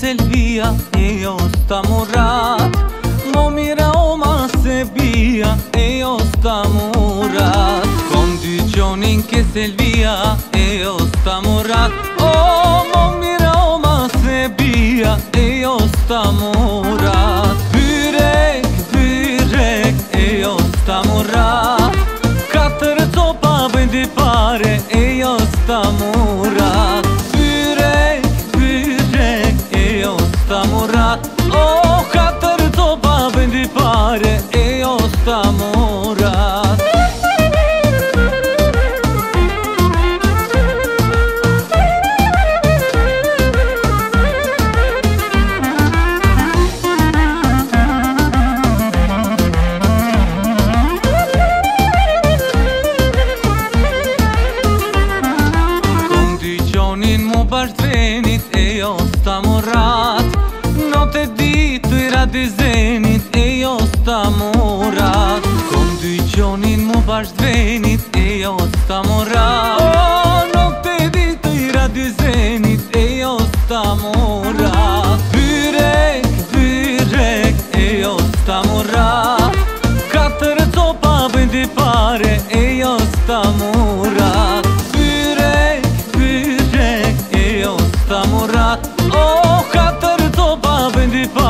selvia e jo sta murat Mo mira o se bia e jo sta murat Kom dy qonin ke selvia e jo sta murat O mo mira o se bia e jo sta murat Pyrek, pyrek e jo sta murat Katër copa bëndi pare e jo murat mu bash të venit e jos të mu rat Në të ditu i radi zenit e jos të mu rat Këm dy qonin mu bash të venit e jos të mu rat oh!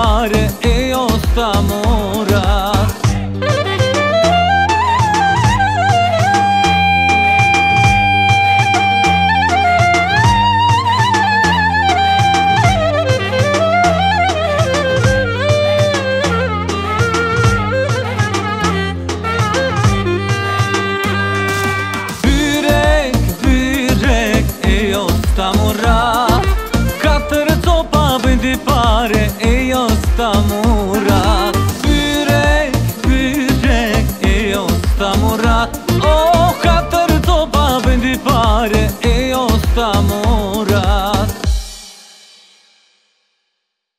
fare e osta jo më